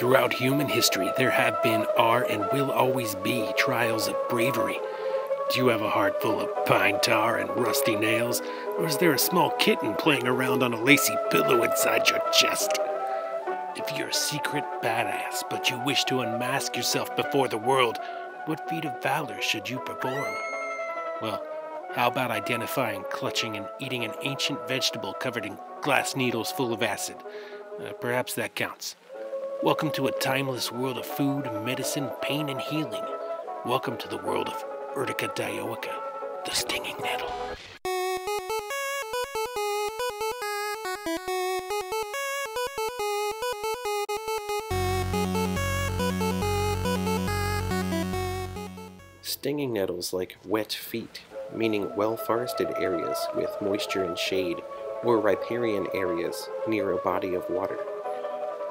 Throughout human history, there have been, are, and will always be trials of bravery. Do you have a heart full of pine tar and rusty nails, or is there a small kitten playing around on a lacy pillow inside your chest? If you're a secret badass, but you wish to unmask yourself before the world, what feat of valor should you perform? Well, how about identifying, clutching, and eating an ancient vegetable covered in glass needles full of acid? Uh, perhaps that counts. Welcome to a timeless world of food, medicine, pain, and healing. Welcome to the world of Urtica dioica, the stinging nettle. Stinging nettles like wet feet, meaning well forested areas with moisture and shade, or riparian areas near a body of water.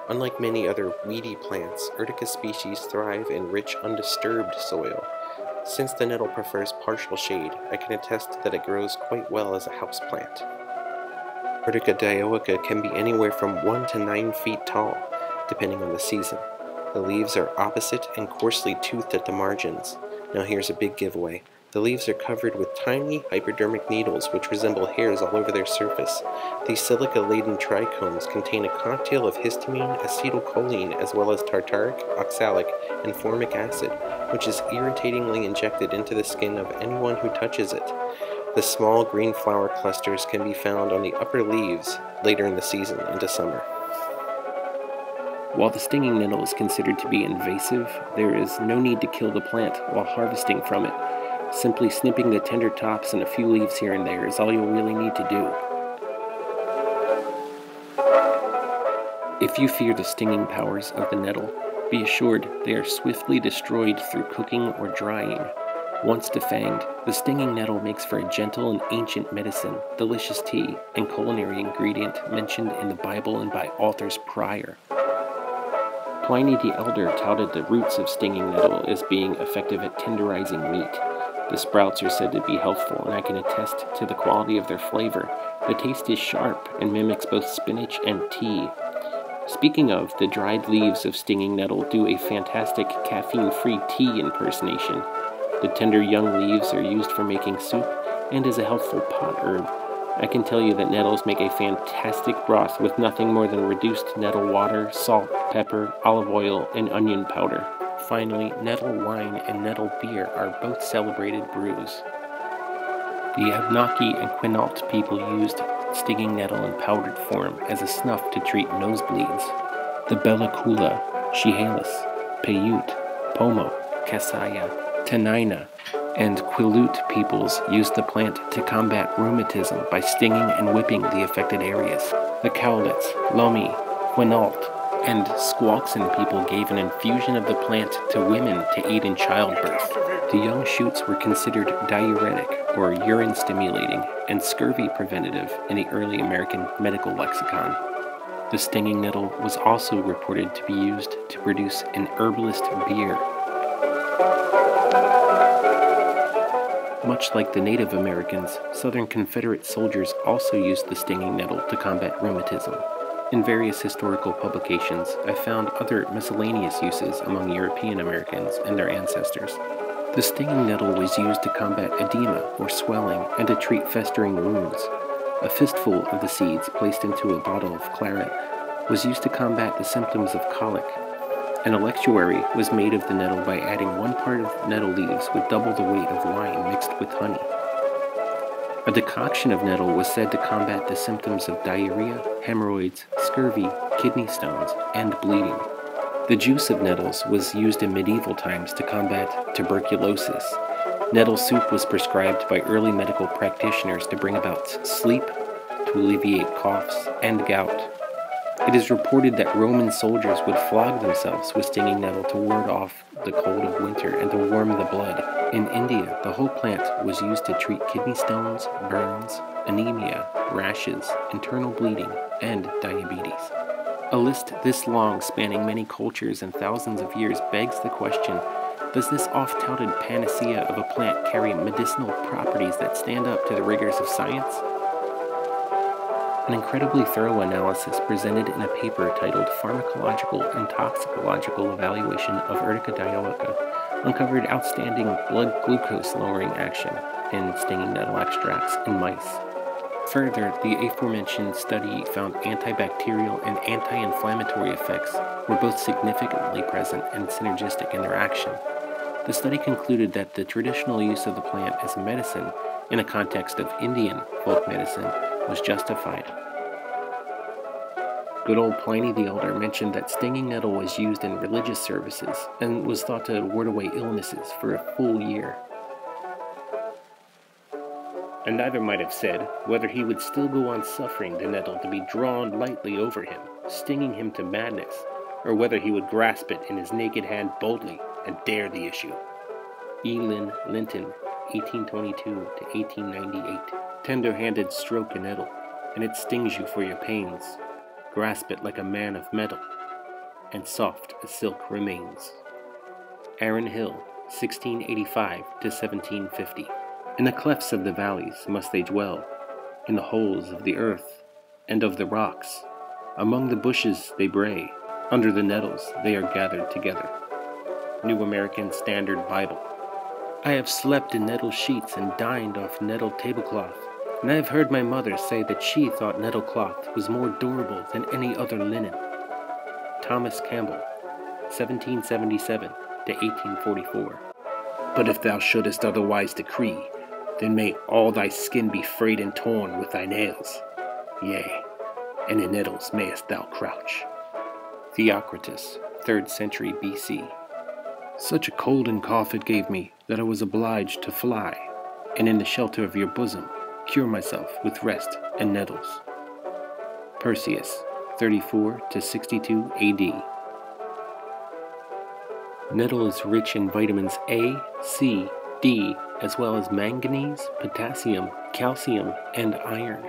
Unlike many other weedy plants, Urtica species thrive in rich, undisturbed soil. Since the nettle prefers partial shade, I can attest that it grows quite well as a houseplant. Urtica dioica can be anywhere from 1 to 9 feet tall, depending on the season. The leaves are opposite and coarsely toothed at the margins. Now here's a big giveaway. The leaves are covered with tiny hypodermic needles which resemble hairs all over their surface. These silica-laden trichomes contain a cocktail of histamine, acetylcholine, as well as tartaric, oxalic, and formic acid, which is irritatingly injected into the skin of anyone who touches it. The small green flower clusters can be found on the upper leaves later in the season into summer. While the stinging nettle is considered to be invasive, there is no need to kill the plant while harvesting from it. Simply snipping the tender tops and a few leaves here and there is all you'll really need to do. If you fear the stinging powers of the nettle, be assured they are swiftly destroyed through cooking or drying. Once defanged, the stinging nettle makes for a gentle and ancient medicine, delicious tea, and culinary ingredient mentioned in the Bible and by authors prior. Pliny the Elder touted the roots of stinging nettle as being effective at tenderizing meat. The sprouts are said to be healthful, and I can attest to the quality of their flavor. The taste is sharp and mimics both spinach and tea. Speaking of, the dried leaves of stinging nettle do a fantastic caffeine-free tea impersonation. The tender young leaves are used for making soup and as a healthful pot herb. I can tell you that nettles make a fantastic broth with nothing more than reduced nettle water, salt, pepper, olive oil, and onion powder. Finally, nettle wine and nettle beer are both celebrated brews. The Abnaki and Quinault people used stinging nettle in powdered form as a snuff to treat nosebleeds. The Bella Coola, Chehalis, Paiute, Pomo, Kashaya, Tenaina, and Quileute peoples used the plant to combat rheumatism by stinging and whipping the affected areas. The Cowlitz, Lummi, Quinault, and Squaxin people gave an infusion of the plant to women to aid in childbirth. The young shoots were considered diuretic or urine stimulating and scurvy preventative in the early American medical lexicon. The stinging nettle was also reported to be used to produce an herbalist beer. Much like the Native Americans, Southern Confederate soldiers also used the stinging nettle to combat rheumatism. In various historical publications, I found other miscellaneous uses among European Americans and their ancestors. The stinging nettle was used to combat edema or swelling and to treat festering wounds. A fistful of the seeds placed into a bottle of claret was used to combat the symptoms of colic. An electuary was made of the nettle by adding one part of nettle leaves with double the weight of wine mixed with honey. A decoction of nettle was said to combat the symptoms of diarrhea, hemorrhoids, scurvy, kidney stones, and bleeding. The juice of nettles was used in medieval times to combat tuberculosis. Nettle soup was prescribed by early medical practitioners to bring about sleep, to alleviate coughs, and gout. It is reported that Roman soldiers would flog themselves with stinging nettle to ward off the cold of winter and to warm the blood. In India, the whole plant was used to treat kidney stones, burns, anemia, rashes, internal bleeding, and diabetes. A list this long, spanning many cultures and thousands of years, begs the question Does this oft touted panacea of a plant carry medicinal properties that stand up to the rigors of science? An incredibly thorough analysis presented in a paper titled Pharmacological and Toxicological Evaluation of Urtica dioica uncovered outstanding blood glucose lowering action in stinging nettle extracts in mice. Further, the aforementioned study found antibacterial and anti inflammatory effects were both significantly present and synergistic in their action. The study concluded that the traditional use of the plant as medicine in a context of Indian folk medicine was justified. Good old Pliny the Elder mentioned that stinging nettle was used in religious services and was thought to ward away illnesses for a full year. And neither might have said whether he would still go on suffering the nettle to be drawn lightly over him, stinging him to madness, or whether he would grasp it in his naked hand boldly and dare the issue. E. Lynn Linton, 1822 to 1898. Tender handed stroke a nettle, and it stings you for your pains. Grasp it like a man of metal, and soft as silk remains. Aaron Hill, 1685 to 1750. In the clefts of the valleys must they dwell, in the holes of the earth and of the rocks. Among the bushes they bray, under the nettles they are gathered together. New American Standard Bible. I have slept in nettle sheets and dined off nettle tablecloth, and I have heard my mother say that she thought nettle cloth was more durable than any other linen. Thomas Campbell, 1777 to 1844. But if thou shouldest otherwise decree, then may all thy skin be frayed and torn with thy nails. Yea, and in nettles mayest thou crouch. Theocritus, 3rd century BC. Such a cold and cough it gave me that I was obliged to fly, and in the shelter of your bosom cure myself with rest and nettles. Persius, 34 to 62 AD. Nettle is rich in vitamins A, C, D, as well as manganese, potassium, calcium, and iron.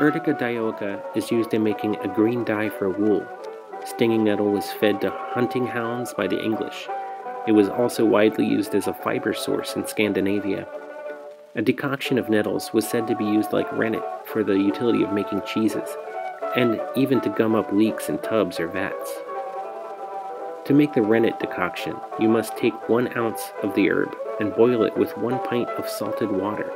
Urtica dioica is used in making a green dye for wool. Stinging nettle was fed to hunting hounds by the English. It was also widely used as a fiber source in Scandinavia. A decoction of nettles was said to be used like rennet for the utility of making cheeses, and even to gum up leaks in tubs or vats. To make the rennet decoction, you must take one ounce of the herb and boil it with one pint of salted water.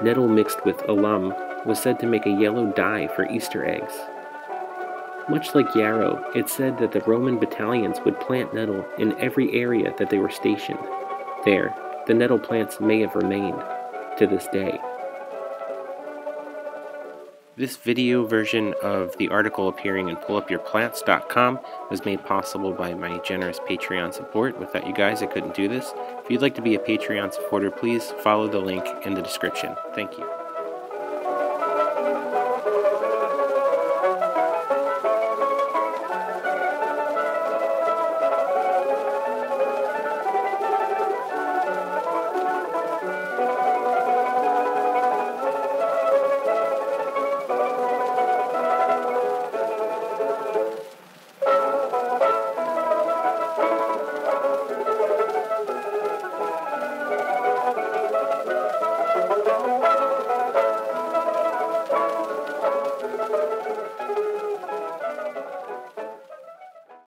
Nettle mixed with alum was said to make a yellow dye for Easter eggs. Much like yarrow, it said that the Roman battalions would plant nettle in every area that they were stationed. There, the nettle plants may have remained to this day. This video version of the article appearing in pullupyourplants.com was made possible by my generous Patreon support. Without you guys, I couldn't do this. If you'd like to be a Patreon supporter, please follow the link in the description. Thank you.